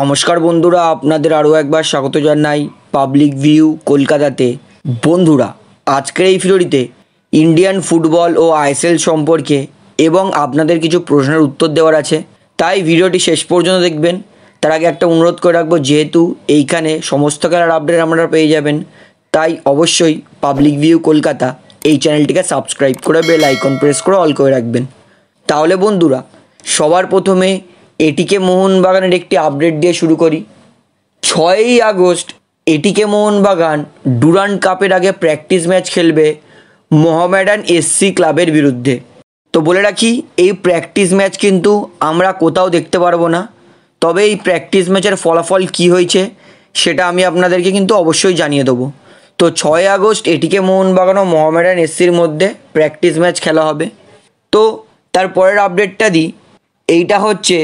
নমস্কার বন্ধুরা, আপনাদের আরও একবার স্বাগত জানাই পাবলিক ভিউ কলকাতাতে। বন্ধুরা, আজকের এই ভিডিওটিতে ইন্ডিয়ান ফুটবল ও আইএসএল সম্পর্কে এবং আপনাদের কিছু প্রশ্নের উত্তর দেওয়ার আছে। তাই ভিডিওটি শেষ পর্যন্ত দেখবেন। তার আগে একটা অনুরোধ করে রাখব, যেহেতু এইখানে সমস্ত খেলার আপডেট আপনারা পেয়ে যাবেন, তাই অবশ্যই পাবলিক ভিউ কলকাতা এই চ্যানেলটিকে সাবস্ক্রাইব করে বেল আইকন প্রেস করে অল করে রাখবেন। তাহলে বন্ধুরা, সবার প্রথমে এটিকে মোহনবাগানের একটি আপডেট দিয়ে শুরু করি। ছয়ই আগস্ট, এটিকে মোহনবাগান ডুরান্ড কাপের আগে প্র্যাকটিস ম্যাচ খেলবে মোহামেডান এসসি ক্লাবের বিরুদ্ধে। তো বলে রাখি, এই প্র্যাকটিস ম্যাচ কিন্তু আমরা কোথাও দেখতে পারব না। তবে এই প্র্যাকটিস ম্যাচের ফলাফল কি হয়েছে, সেটা আমি আপনাদেরকে কিন্তু অবশ্যই জানিয়ে দেবো। তো ছয় আগস্ট, এটিকে মোহনবাগান ও মোহামেডান এসসির মধ্যে প্র্যাকটিস ম্যাচ খেলা হবে। তো তার পরের আপডেটটা দিই। এইটা হচ্ছে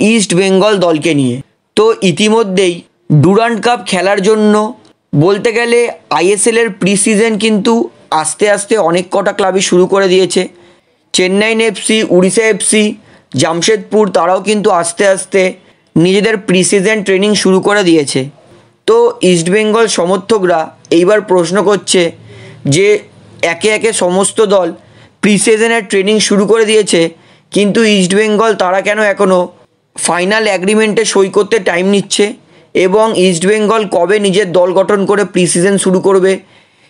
ইস্ট বেঙ্গল দলকে নিয়ে। তো ইতিমধ্যেই ডুরান্ড কাপ খেলার জন্য বলতে গেলে আইএসএল এর প্রি সিজন কিন্তু আস্তে আস্তে অনেক কটা ক্লাবই শুরু করে দিয়েছে। চেন্নাইন এফসি উড়িষ্যা এফসি জামশেদপুর তারাও কিন্তু আস্তে আস্তে নিজেদের প্রি সিজন ট্রেনিং শুরু করে দিয়েছে। তো ইস্টবেঙ্গল সমর্থকরা এইবার প্রশ্ন করছে যে একে একে সমস্ত দল প্রি সিজনের ট্রেনিং শুরু করে দিয়েছে, কিন্তু ইস্টবেঙ্গল তারা কেন এখনও ফাইনাল অ্যাগ্রিমেন্টে সই করতে টাইম নিচ্ছে এবং ইস্টবেঙ্গল কবে নিজের দল গঠন করে প্রি সিজন শুরু করবে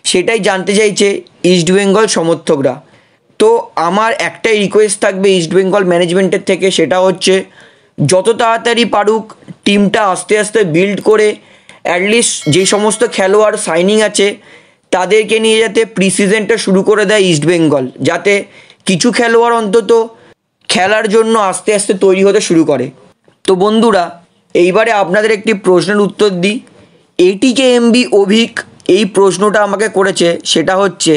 সেটাই জানতে চাইছে ইস্টবেঙ্গল সমর্থকরা। তো আমার একটাই রিকোয়েস্ট থাকবে ইস্টবেঙ্গল ম্যানেজমেন্টের থেকে, সেটা হচ্ছে যত তাড়াতাড়ি পারুক টিমটা আস্তে আস্তে বিল্ড করে অ্যাটলিস্ট যে সমস্ত খেলোয়াড় সাইনিং আছে, তাদেরকে নিয়ে যাতে প্রি সিজনটা শুরু করে দেয় ইস্টবেঙ্গল যাতে কিছু খেলোয়াড় অন্তত খেলার জন্য আস্তে আস্তে তৈরি হতে শুরু করে। তো বন্ধুরা, এইবারে আপনাদের একটি প্রশ্নের উত্তর দিই। এটিকে এমবি অভিক এই প্রশ্নটা আমাকে করেছে, সেটা হচ্ছে,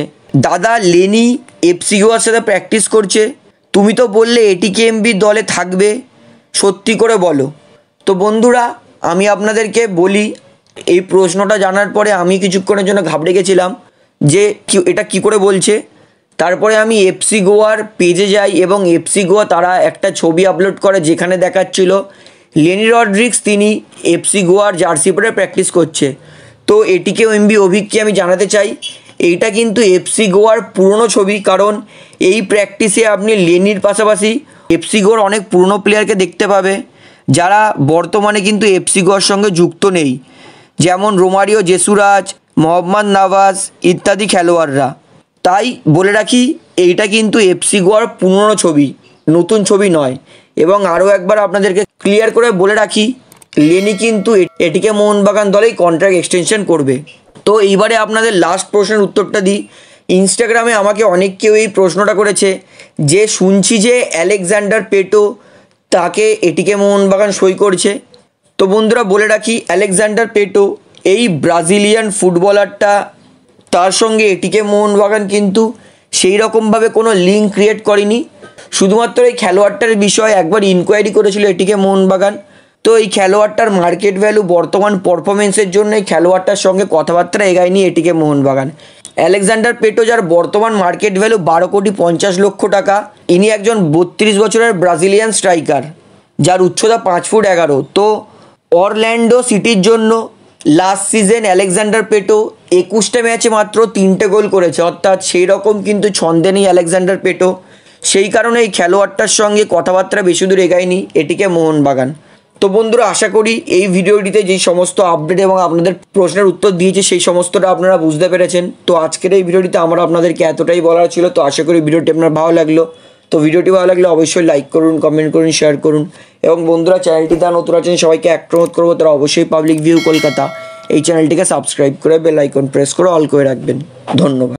দাদা লেনি এফসিগুয়ার সাথে প্র্যাকটিস করছে? তুমি তো বললে এটিকে এমবি দলে থাকবে। সত্যি করে বলো। তো বন্ধুরা, আমি আপনাদেরকে বলি, এই প্রশ্নটা জানার পরে আমি কিছুক্ষণের জন্য ঘাবড়ে গেছিলাম যে কি, এটা কি করে বলছে? তারপরে আমি এফসি গোয়ার পেজে যাই এবং এফসি গোয়া তারা একটা ছবি আপলোড করে যেখানে দেখাচ্ছিল। লেনি রড্রিক্স তিনি এফসি গোয়ার জার্সি পরে প্র্যাকটিস করছে। তো এটিকেও এমবি অভিককে আমি জানাতে চাই। এইটা কিন্তু এফসি গোয়ার পুরনো ছবি কারণ এই প্র্যাকটিসে আপনি লেনির পাশাপাশি এফসি গোয়ার অনেক পুরনো প্লেয়ারকে দেখতে পাবে। যারা বর্তমানে কিন্তু এফসি গোয়ার সঙ্গে যুক্ত নেই। যেমন রোমারিও জেসুরাজ, মোহাম্মদ নওয়াজ ইত্যাদি খেলোয়াড়রা। তাই বলে রাখি, এইটা কিন্তু এফসি গোয়ার পুরনো ছবি, নতুন ছবি নয়। এবং আরও একবার আপনাদেরকে ক্লিয়ার করে বলে রাখি লেনি কিন্তু এটিকে মোহনবাগান দলেই কন্ট্রাক্ট এক্সটেনশন করবে। তো এইবারে আপনাদের লাস্ট প্রশ্নের উত্তরটা দিই। ইনস্টাগ্রামে আমাকে অনেক কেউ এই প্রশ্নটা করেছে যে, শুনছি যে অ্যালেকজান্ডার পেটো তাকে এটিকে মোহনবাগান সই করছে। তো বন্ধুরা বলে রাখি অ্যালেকজান্ডার পেটো এই ব্রাজিলিয়ান ফুটবলারটা তার সঙ্গে এটিকে মোহনবাগান কিন্তু সেই রকমভাবে কোনো লিঙ্ক ক্রিয়েট করেনি। শুধুমাত্র এই খেলোয়াড়টার বিষয়ে একবার ইনকোয়ারি করেছিল এটিকে মোহনবাগান। তো এই খেলোয়াড়টার মার্কেট ভ্যালু বর্তমান পারফরমেন্সের জন্য এই খেলোয়াড়টার সঙ্গে কথাবার্তা এগায়নি এটিকে মোহনবাগান। অ্যালেকজান্ডার পেটো যার বর্তমান মার্কেট ভ্যালু বারো কোটি পঞ্চাশ লক্ষ টাকা। ইনি একজন বত্রিশ বছরের ব্রাজিলিয়ান স্ট্রাইকার যার উচ্চতা পাঁচ ফুট এগারো। তো অরল্যান্ডো সিটির জন্য লাস্ট সিজন অ্যালেকজান্ডার পেটো একুশটা ম্যাচে মাত্র তিনটে গোল করেছে, অর্থাৎ সেই রকম কিন্তু ছন্দে নেই অ্যালেকজান্ডার পেটো। সেই কারণে এই খেলোয়াড়টার সঙ্গে কথাবার্তা বেশি দূর এগায়নি, এটিকে মোহনবাগান। তো বন্ধুরা, আশা করি এই ভিডিওটিতে যেই সমস্ত আপডেট এবং আপনাদের প্রশ্নের উত্তর দিয়েছে, সেই সমস্তটা আপনারা বুঝতে পেরেছেন। তো আজকের এই ভিডিওটিতে আমার আপনাদেরকে এতটাই বলার ছিল, তো আশা করি ভিডিওটি আপনার ভালো লাগল। তো ভিডিওটি ভালো লাগলে অবশ্যই লাইক করুন, কমেন্ট করুন, শেয়ার করুন। এবং বন্ধুরা, চ্যানেলটি তারা নতুন আছেন, সবাইকে অনুরোধ করব, তারা অবশ্যই পাবলিক ভিউ কলকাতা। এই চ্যানেলটিকে সাবস্ক্রাইব করে বেল আইকন প্রেস করে অল করে রাখবেন। ধন্যবাদ।